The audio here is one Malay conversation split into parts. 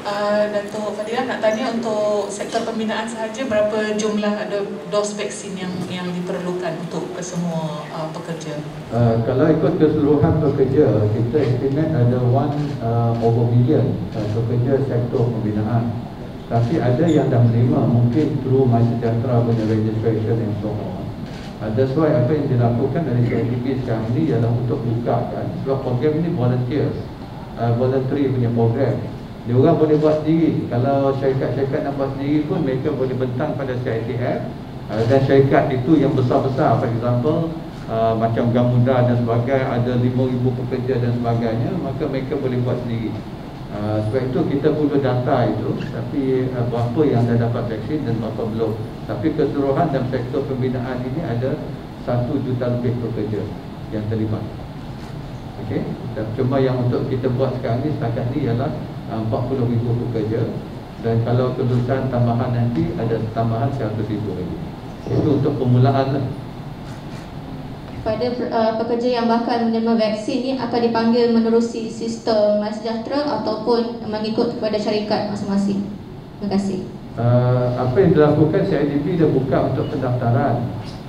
Uh, Datuk Fadilah nak tanya untuk sektor pembinaan sahaja berapa jumlah ada dos vaksin yang yang diperlukan untuk kesemua uh, pekerja? Uh, kalau ikut keseluruhan pekerja, kita estimate ada 1 uh, over million uh, pekerja sektor pembinaan. Tapi ada yang dah menerima mungkin through MySejahtera punya registration and so on. Uh, that's why apa yang dilakukan dari CITP sekarang ni ialah untuk buka kan. Sebab program ini volunteers, uh, voluntary punya program. Dia orang boleh buat sendiri. Kalau syarikat-syarikat nak buat sendiri pun mereka boleh bentang pada CITF uh, dan syarikat itu yang besar-besar for example uh, macam Gamuda dan sebagainya ada 5,000 pekerja dan sebagainya maka mereka boleh buat sendiri. Uh, sebab itu kita perlu data itu tapi uh, berapa yang dah dapat vaksin dan berapa belum. Tapi keseluruhan dalam sektor pembinaan ini ada 1 juta lebih pekerja yang terlibat. Okey. Cuma yang untuk kita buat sekarang ni setakat ni ialah 40 ribu pekerja dan kalau kelulusan tambahan nanti ada tambahan 100 ribu lagi. Itu untuk permulaan lah. Pada uh, pekerja yang bakal menerima vaksin ni akan dipanggil menerusi sistem MySejahtera ataupun mengikut kepada syarikat masing-masing. Terima kasih. Uh, apa yang dilakukan CIDP dah buka untuk pendaftaran.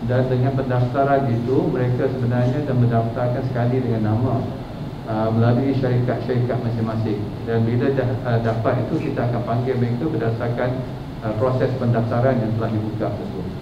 Dan dengan pendaftaran itu mereka sebenarnya dah mendaftarkan sekali dengan nama Uh, melalui syarikat-syarikat masing-masing dan bila dah uh, dapat itu kita akan panggil mereka berdasarkan uh, proses pendaftaran yang telah dibuka tersebut.